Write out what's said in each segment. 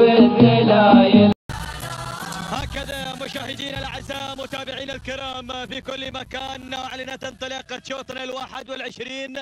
الذلايل هكذا مشاهدينا الأعزاء متابعينا الكرام في كل مكان أعلنت انطلاقة شوطنا الواحد والعشرين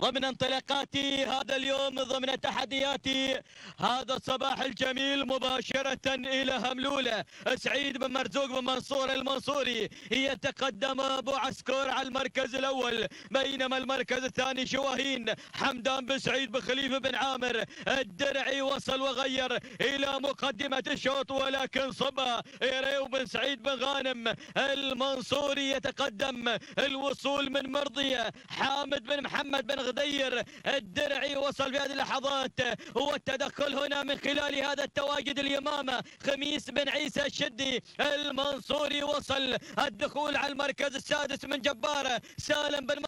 ضمن انطلاقاتي هذا اليوم ضمن تحدياتي هذا الصباح الجميل مباشرة إلى هملولة سعيد بن مرزوق بن منصور المنصوري. يتقدم أبو عسكر على المركز الأول بينما المركز الثاني شواهين. حمدان بن سعيد بن خليفة بن عامر. الدرعي وصل وغير إلى مقدمة الشوط ولكن صبا إيريو بن سعيد بن غانم. المنصوري يتقدم الوصول من مرضية. حامد بن محمد بن غدير الدرعي وصل في هذه اللحظات والتدخل هنا من خلال هذا التواجد اليمامة خميس بن عيسى الشدي المنصوري وصل الدخول على المركز السادس من جبارة سالم بن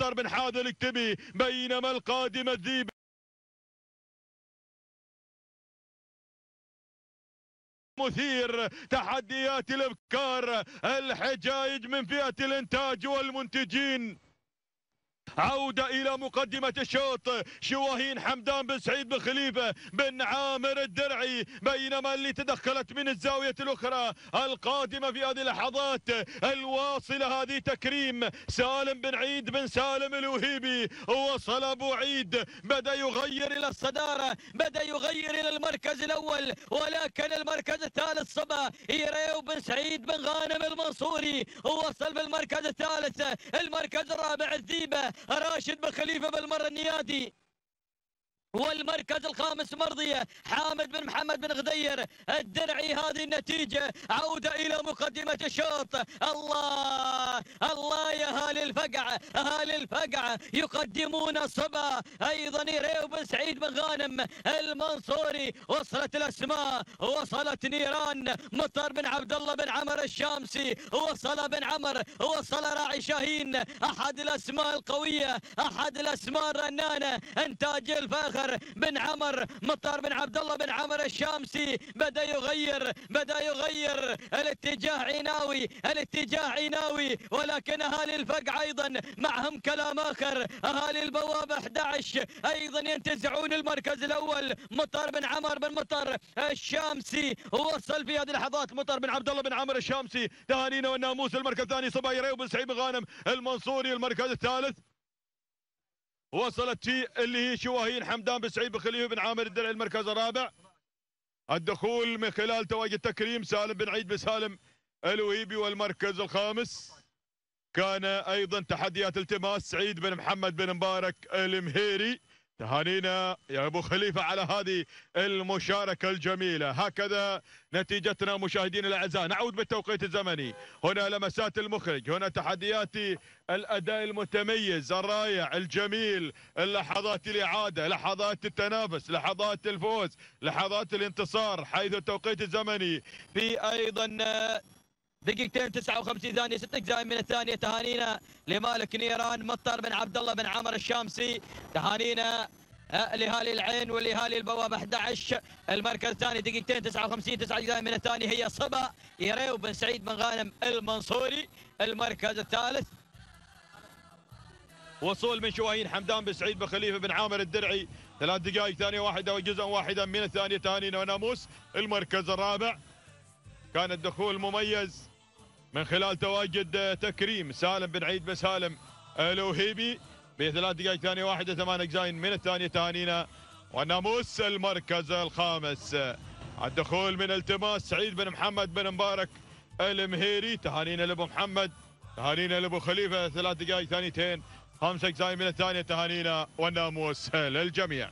بن حاد الكتبي بينما القادم الذيب مثير تحديات الإبكار الحجايج من فئة الإنتاج والمنتجين. عودة إلى مقدمة الشوط. شواهين حمدان بن سعيد بن خليفة بن عامر الدرعي بينما اللي تدخلت من الزاوية الأخرى القادمة في هذه اللحظات. الواصلة هذه تكريم سالم بن عيد بن سالم الوهيبي. وصل أبو عيد. بدأ يغير إلى الصدارة. بدأ يغير إلى المركز الأول. ولكن المركز الثالث صبا. إيريو بن سعيد بن غانم المنصوري. وصل بالمركز الثالث. المركز الرابع الذيبة. راشد بن خليفة بالمرة النيادي والمركز الخامس مرضية حامد بن محمد بن غدير. الدرعي هذه النتيجة عودة إلى مقدمة الشوط. الله! الله يا أهالي الفقع أهالي الفقع. يقدمون صبا. أيضا ريو بن سعيد بن غانم المنصوري. وصلت الأسماء. وصلت نيران. مطر بن عبد الله بن عمر الشامسي. وصل بن عمر. وصل راعي شاهين. أحد الأسماء القوية أحد الأسماء الرنانة. إنتاج الفاخر بن عمر مطر بن عبد الله بن عمر الشامسي بدأ يغير بدأ يغير. الاتجاه عيناوي الاتجاه عيناوي. ولكن أهالي الفقع أيضا معهم كلام آخر. أهالي البوابة 11 أيضا ينتزعون المركز الأول. مطر بن عمر بن مطر الشامسي وصل في هذه اللحظات. مطر بن عبد الله بن عمر الشامسي تهانينا والناموس المركز الثاني صبايري وبن سعيد بن غانم المنصوري المركز الثالث. وصلت في اللي هي شواهين حمدان بن سعيد بن خليفة بن عامر الدرعي المركز الرابع. الدخول من خلال تواجد تكريم سالم بن عيد بن سالم الوهيبي والمركز الخامس. كان أيضا تحديات التماس سعيد بن محمد بن مبارك المهيري. تهانينا يا أبو خليفة على هذه المشاركة الجميلة. هكذا نتيجتنا مشاهدينا الأعزاء. نعود بالتوقيت الزمني. هنا لمسات المخرج هنا تحديات الأداء المتميز الرائع الجميل اللحظات الإعادة لحظات التنافس لحظات الفوز لحظات الانتصار حيث التوقيت الزمني. في أيضا دقيقتين 59 ثانية ست أجزاء من الثانية. تهانينا لمالك نيران مطر بن عبد الله بن عمر الشامسي. تهانينا لهالي العين ولهالي البوابة 11 المركز الثاني دقيقتين 59 تسعة أجزاء من الثانية. هي صبا يريو بن سعيد بن غانم المنصوري. المركز الثالث. وصول من شواهين حمدان بن سعيد بن خليفة بن عامر الدرعي. ثلاث دقائق ثانية واحدة وجزءا واحدا من الثانية. تهانينا وناموس. المركز الرابع. كان الدخول مميز. من خلال تواجد تكريم. سالم بن عيد بن سالم الوهيبي بثلاث دقائق ثانية واحدة ثمان أجزاء من الثانية تهانينا. وناموس المركز الخامس. الدخول من التماس سعيد بن محمد بن مبارك المهيري. تهانينا لأبو محمد تهانينا لأبو خليفة. ثلاث دقائق ثانيتين خمس أجزاء من الثانية تهانينا. والناموس للجميع.